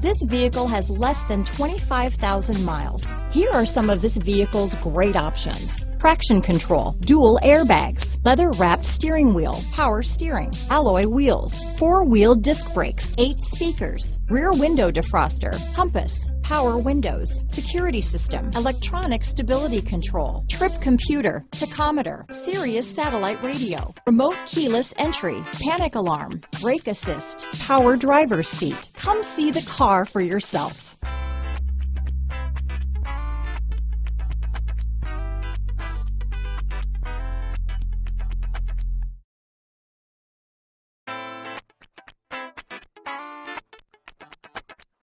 This vehicle has less than 25,000 miles. Here are some of this vehicle's great options. Traction control, dual airbags, leather wrapped steering wheel, power steering, alloy wheels, four wheel disc brakes, eight speakers, rear window defroster, compass, power windows, security system, electronic stability control, trip computer, tachometer, Sirius satellite radio, remote keyless entry, panic alarm, brake assist, power driver's seat. Come see the car for yourself.